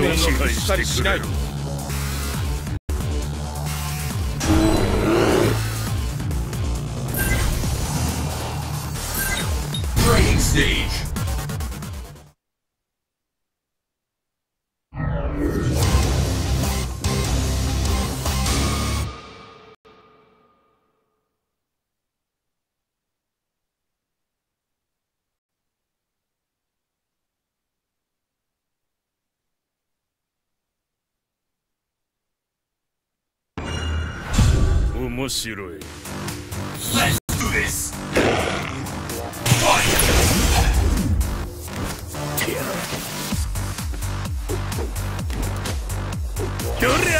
を支配してくれる。面白い Let's do this. Fight. どり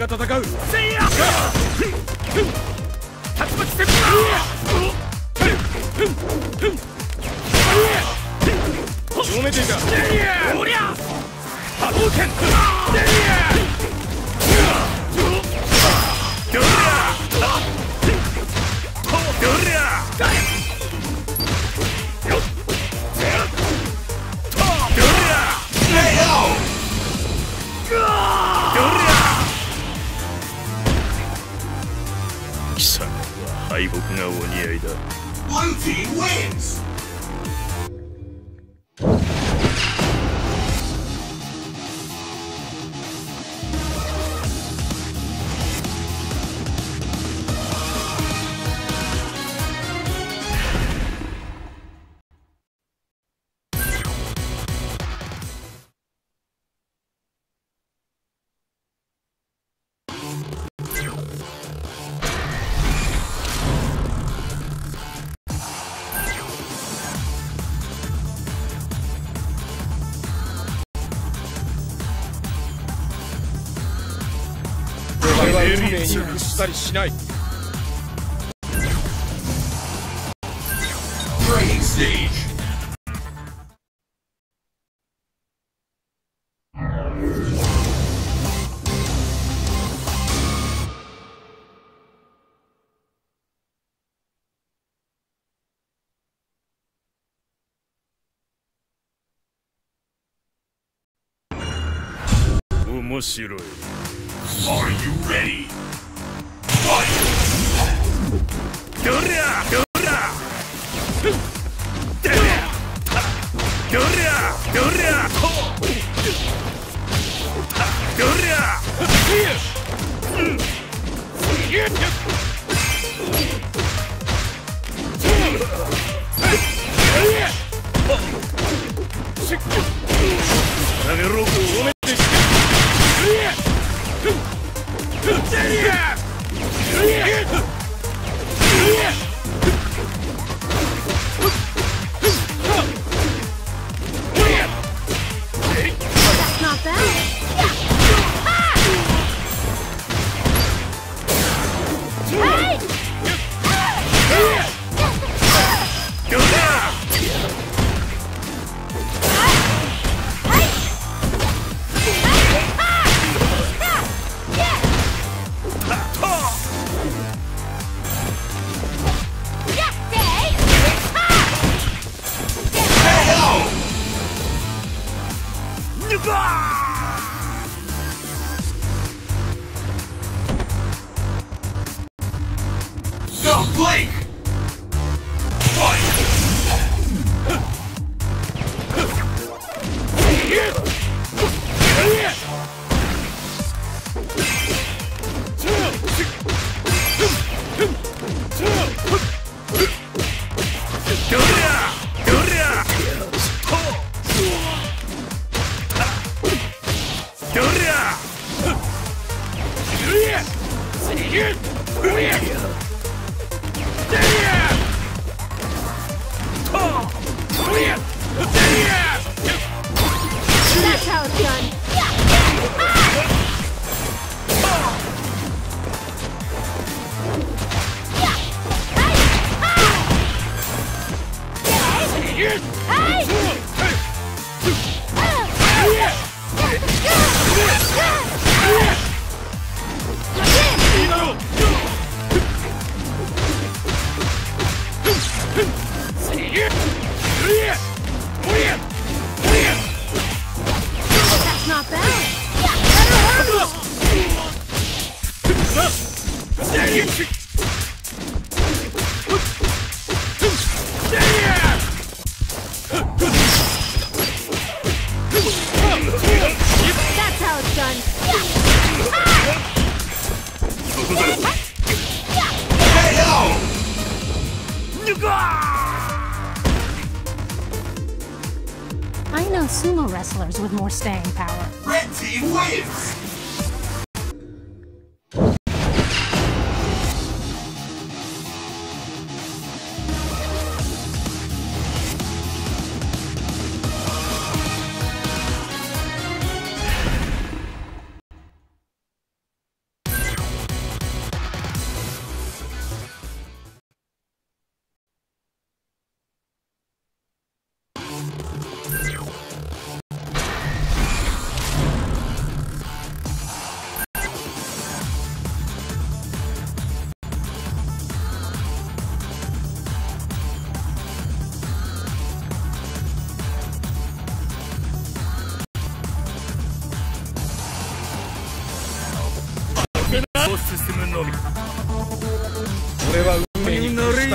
が戦う。せいや竜巻旋風正面でいたおりゃ波動拳貴様は敗北がお似合いだ。屈したりしない Training stage. 面白い Are you ready? やめろ I know sumo wrestlers with more staying power. Red team wins!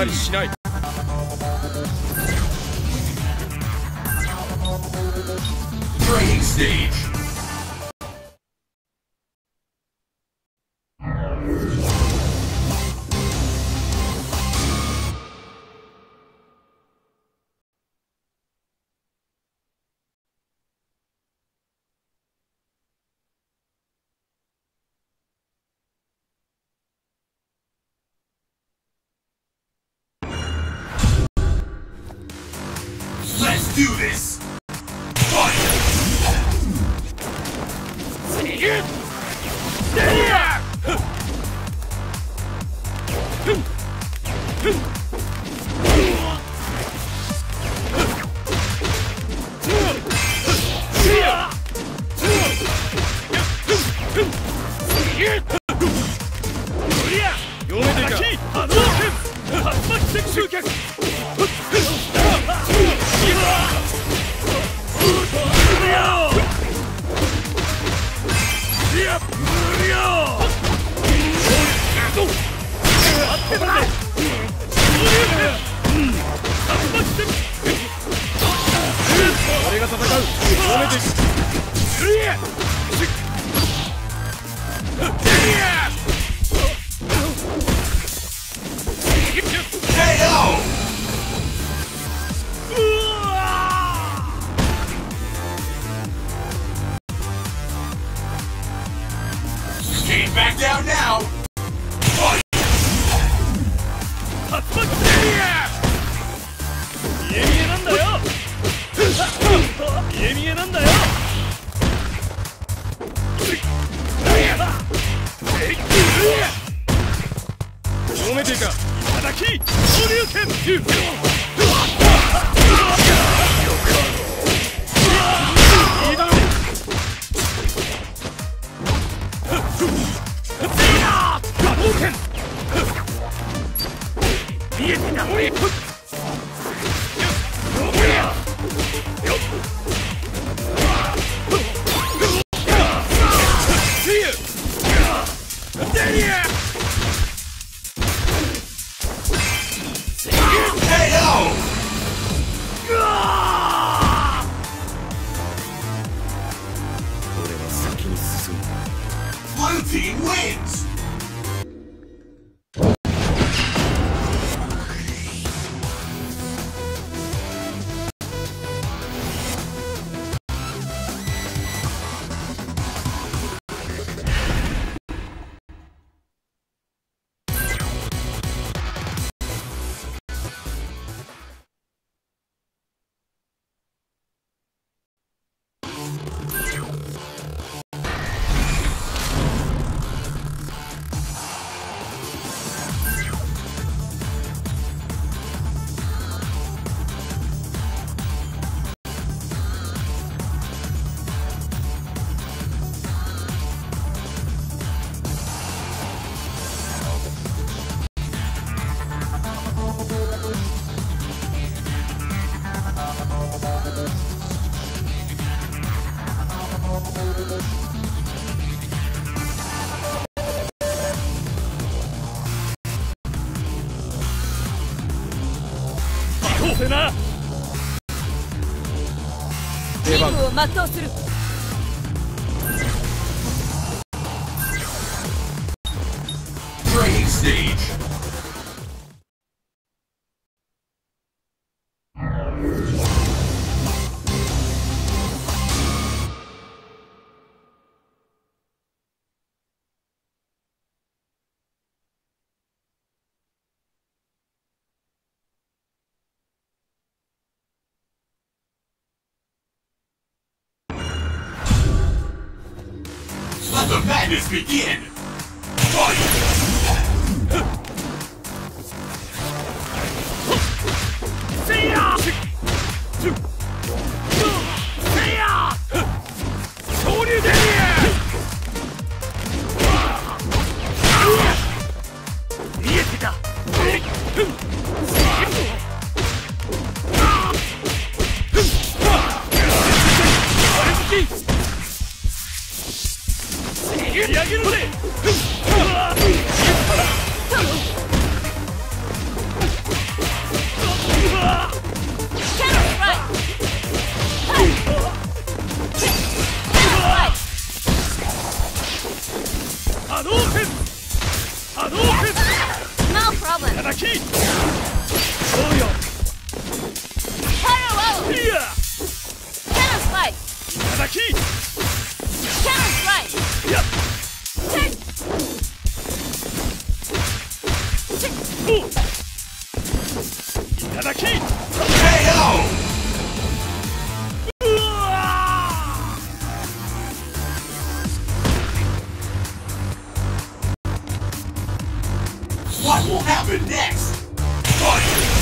りしない Training stage. Do this! Fight! 褒めてかいただき昇竜拳いいだろう。波動拳見えていた Yeah! チームを全うする。ステージ madness begin! Fight! Get him! What will happen next? Fight!